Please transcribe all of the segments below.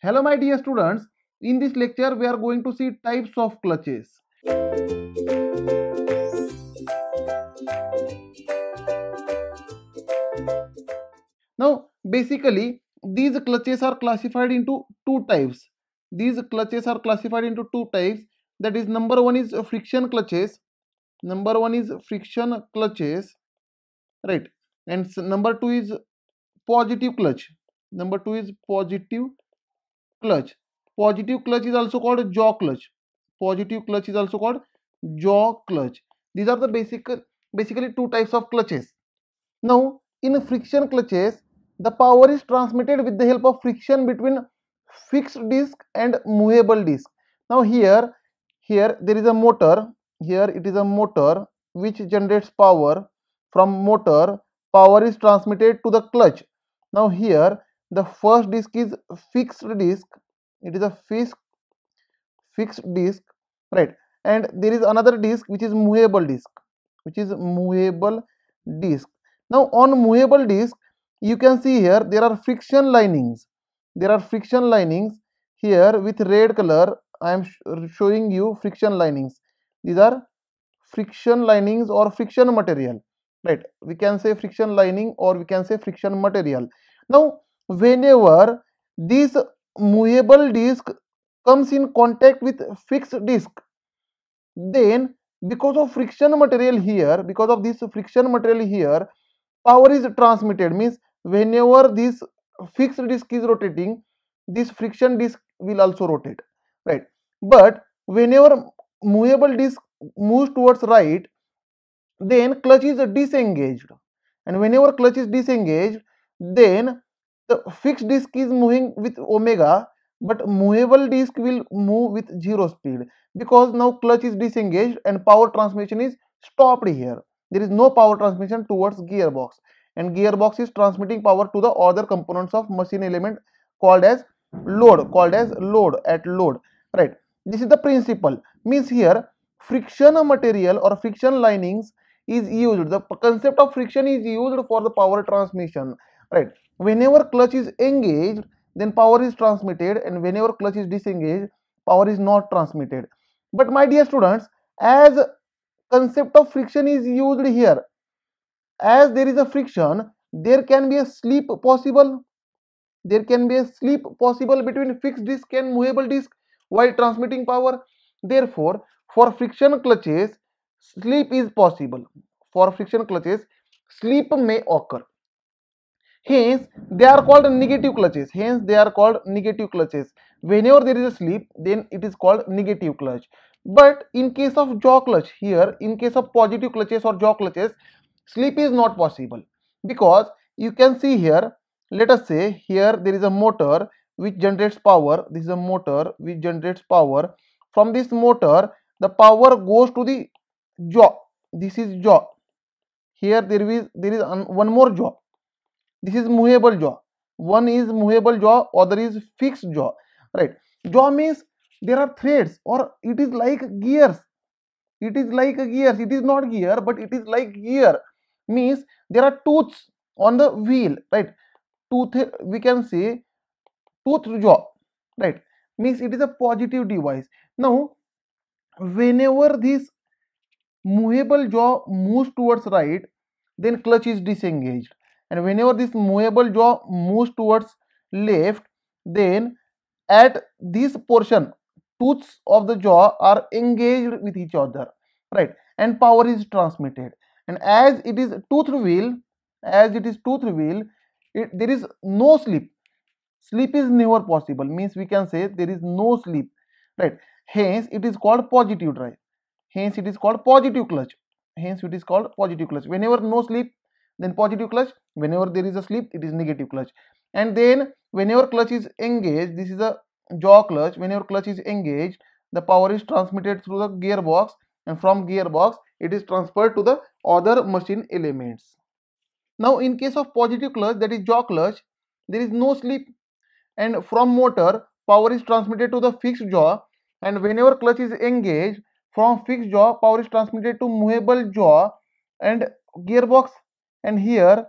Hello my dear students, in this lecture we are going to see types of clutches. Now basically these clutches are classified into two types. These clutches are classified into two types. That is number one is friction clutches. Number one is friction clutches. Right. And number two is positive clutch. Number two is positive clutch. Positive clutch is also called jaw clutch. Positive clutch is also called jaw clutch. These are the basic basically two types of clutches. Now in friction clutches the power is transmitted with the help of friction between fixed disc and movable disc. Now here here there is a motor. Here it is a motor which generates power. From motor power is transmitted to the clutch. Now here the first disc is fixed disc it is a fixed fixed disc right and there is another disc which is movable disc which is movable disc now on movable disc you can see here there are friction linings there are friction linings here with red color I am sh showing you friction linings. These are friction linings or friction material, right? We can say friction lining or we can say friction material. Now, whenever this movable disc comes in contact with fixed disc, then because of friction material here, because of this friction material here, power is transmitted. Means whenever this fixed disc is rotating, this friction disc will also rotate right? But whenever movable disc moves towards right then clutch is disengaged. And whenever clutch is disengaged then the fixed disc is moving with omega but movable disc will move with zero speed because now clutch is disengaged and power transmission is stopped here. There is no power transmission towards gearbox and gearbox is transmitting power to the other components of machine element called as load called as load at load right? This is the principle. Means here friction material or friction linings is used. The concept of friction is used for the power transmission right whenever clutch is engaged then power is transmitted and whenever clutch is disengaged power is not transmitted but my dear students as concept of friction is used here as there is a friction there can be a slip possible there can be a slip possible between fixed disc and movable disc while transmitting power. Therefore, for friction clutches, slip is possible. For friction clutches, slip may occur. Hence, they are called negative clutches. Hence, they are called negative clutches. Whenever there is a slip, then it is called negative clutch. But in case of jaw clutch, here, in case of positive clutches or jaw clutches, slip is not possible because you can see here let us say here there is a motor which generates power this is a motor which generates power from this motor the power goes to the jaw this is jaw here there is there is one more jaw this is movable jaw. One is movable jaw other is fixed jaw. Right. Jaw means there are threads or it is like gears. It is like a gears. It is not gear but it is like gear. Means there are tooths on the wheel. Right. Tooth we can say tooth jaw. Right. Means it is a positive device. Now whenever this movable jaw moves towards right then clutch is disengaged and whenever this movable jaw moves towards left then at this portion tooths of the jaw are engaged with each other right? And power is transmitted. And as it is tooth wheel as it is tooth wheel it, there is no slip sleep is never possible. Means we can say there is no sleep right? Hence it is called positive drive. Hence it is called positive clutch. Hence it is called positive clutch. Whenever no sleep then positive clutch whenever there is a slip it is negative clutch. And then whenever clutch is engaged this is a jaw clutch whenever clutch is engaged the power is transmitted through the gearbox and from gearbox it is transferred to the other machine elements. Now in case of positive clutch that is jaw clutch there is no slip. And from motor power is transmitted to the fixed jaw and whenever clutch is engaged from fixed jaw power is transmitted to movable jaw and gearbox and here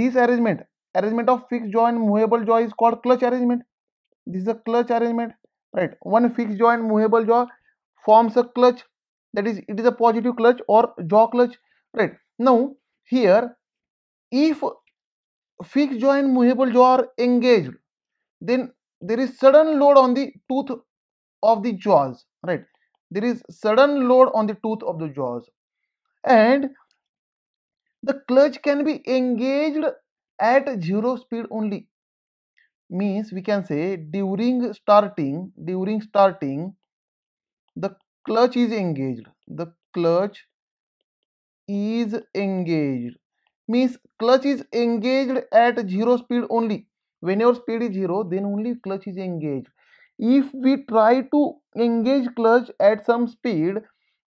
this arrangement arrangement of fixed jaw and movable jaw is called clutch arrangement. This is a clutch arrangement right? One fixed jaw and movable jaw forms a clutch that is it is a positive clutch or jaw clutch right? Now here if fixed jaw and movable jaw are engaged then there is sudden load on the tooth of the jaws right? There is sudden load on the tooth of the jaws. And the clutch can be engaged at zero speed only. Means we can say during starting during starting the clutch is engaged. The clutch is engaged. Means clutch is engaged at zero speed only. Whenever speed is zero then only clutch is engaged. If we try to engage clutch at some speed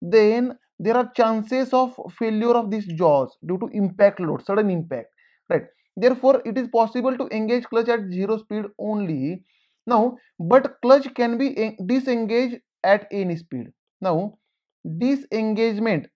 then there are chances of failure of these jaws due to impact load sudden impact right? Therefore it is possible to engage clutch at zero speed only. Now but clutch can be disengaged at any speed. Now disengagement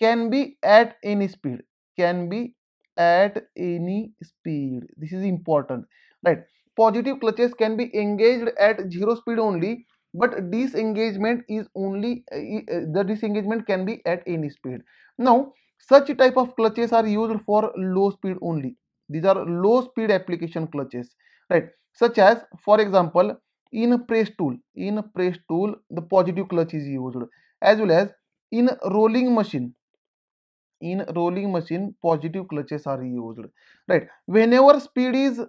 can be at any speed can be at any speed. This is important right? Positive clutches can be engaged at zero speed only but disengagement is only uh, the disengagement can be at any speed. Now such type of clutches are used for low speed only. These are low speed application clutches right? Such as for example in a press tool. In a press tool the positive clutch is used as well as in rolling machine. In rolling machine positive clutches are used right? Whenever speed is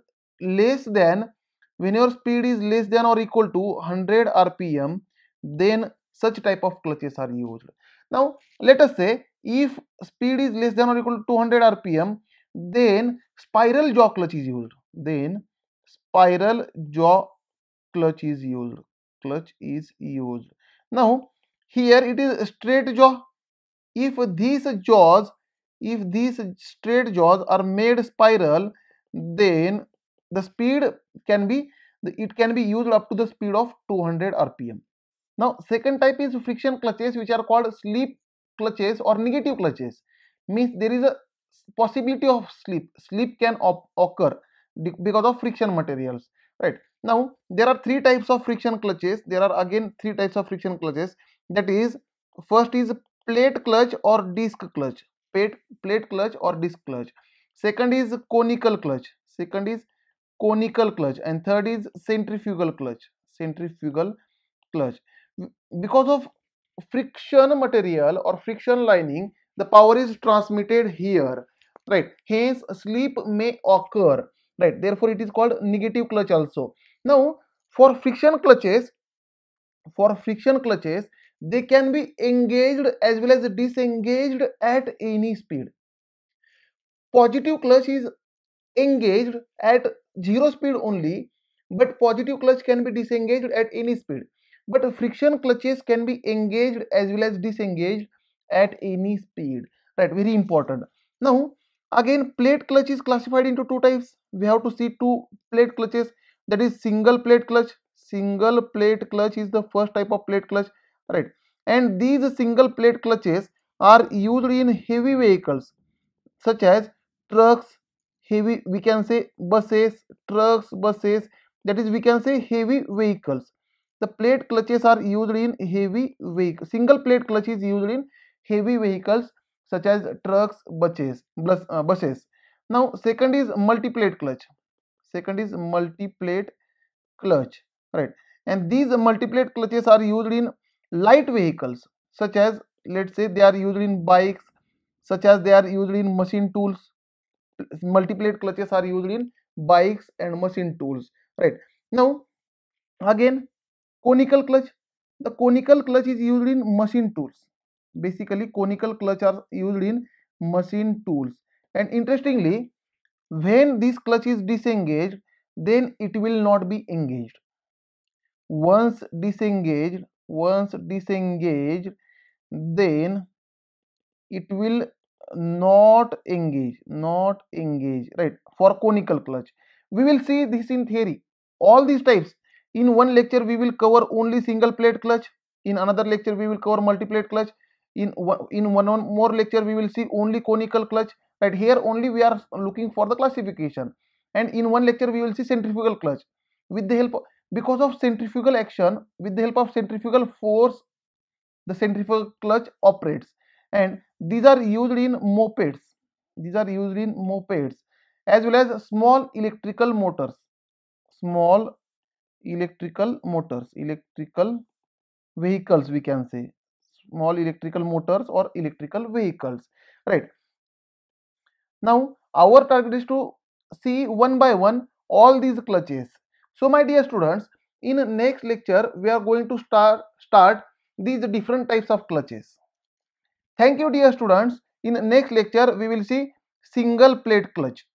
less than whenever speed is less than or equal to 100 rpm then such type of clutches are used. Now let us say if speed is less than or equal to 200 rpm then spiral jaw clutch is used. Then spiral jaw clutch is used. Clutch is used. Now here it is straight jaw. If these jaws if these straight jaws are made spiral then the speed can be it can be used up to the speed of 200 rpm now second type is friction clutches which are called slip clutches or negative clutches. Means there is a possibility of slip slip can occur because of friction materials right? Now there are three types of friction clutches. There are again three types of friction clutches. That is first is plate clutch or disc clutch. Plate plate clutch or disc clutch. Second is conical clutch. Second is conical clutch and third is centrifugal clutch centrifugal clutch. Because of friction material or friction lining the power is transmitted here right? Hence slip may occur right? Therefore it is called negative clutch also. Now for friction clutches for friction clutches they can be engaged as well as disengaged at any speed. Positive clutch is engaged at zero speed only, but positive clutch can be disengaged at any speed. But friction clutches can be engaged as well as disengaged at any speed. Right, very important. Now, again, plate clutch is classified into two types. We have to see two plate clutches that is single plate clutch. Single plate clutch is the first type of plate clutch right and these single plate clutches are used in heavy vehicles such as trucks heavy we can say buses trucks buses that is we can say heavy vehicles. The plate clutches are used in heavy vehicle single plate clutch is used in heavy vehicles such as trucks buses bus, uh, buses. Now second is multi-plate clutch. Second is multi-plate clutch right? And these multi-plate clutches are used in light vehicles such as let's say they are used in bikes such as they are used in machine tools multiplate clutches are used in bikes and machine tools right? Now again conical clutch. The conical clutch is used in machine tools. Basically conical clutch are used in machine tools. And interestingly when this clutch is disengaged then it will not be engaged. Once disengaged once disengaged then it will not engage not engage right for conical clutch. We will see this in theory. All these types. In one lecture we will cover only single plate clutch. In another lecture we will cover multi-plate clutch. In one, in one more lecture we will see only conical clutch. Right here only we are looking for the classification. And in one lecture we will see centrifugal clutch. With the help of, because of centrifugal action with the help of centrifugal force the centrifugal clutch operates and these are used in mopeds. These are used in mopeds as well as small electrical motors. Small electrical motors electrical vehicles we can say. Small electrical motors or electrical vehicles right? Now our target is to see one by one all these clutches. So my dear students in next lecture we are going to start start these different types of clutches thank you dear students. In next lecture we will see single plate clutch